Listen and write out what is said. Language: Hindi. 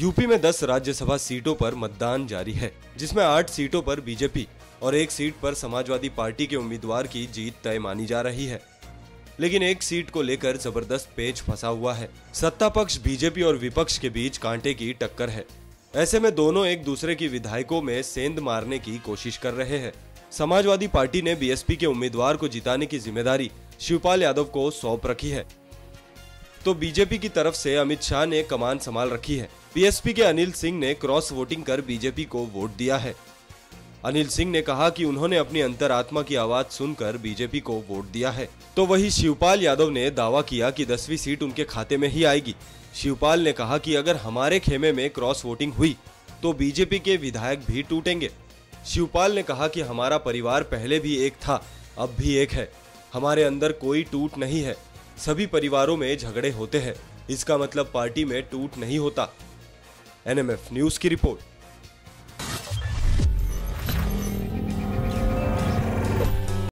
यूपी में 10 राज्यसभा सीटों पर मतदान जारी है, जिसमें 8 सीटों पर बीजेपी और एक सीट पर समाजवादी पार्टी के उम्मीदवार की जीत तय मानी जा रही है। लेकिन एक सीट को लेकर ज़बरदस्त पेच फंसा हुआ है। सत्ता पक्ष बीजेपी और विपक्ष के बीच कांटे की टक्कर है। ऐसे में दोनों एक दूसरे की विधायकों में सेंध मारने की कोशिश कर रहे हैं। समाजवादी पार्टी ने बीएसपी के उम्मीदवार को जिताने की ज़िम्मेदारी शिवपाल यादव को सौंप रखी है। तो बीजेपी की तरफ़ से अमित शाह ने कमान संभाल रखी है। बीएसपी के अनिल सिंह ने क्रॉस वोटिंग कर बीजेपी को वोट दिया है। अनिल सिंह ने कहा कि उन्होंने अपनी अंतरात्मा की आवाज़ सुनकर बीजेपी को वोट दिया है। तो वही शिवपाल यादव ने दावा किया कि दसवीं सीट उनके खाते में ही आएगी। शिवपाल ने कहा कि अगर हमारे खेमे में क्रॉस वोटिंग हुई तो बीजेपी के विधायक भी टूटेंगे। शिवपाल ने कहा कि हमारा परिवार पहले भी एक था, अब भी एक है। हमारे अंदर कोई टूट नहीं है। सभी परिवारों में झगड़े होते हैं। इसका मतलब पार्टी में टूट नहीं होता। एनएमएफ न्यूज़ की रिपोर्ट।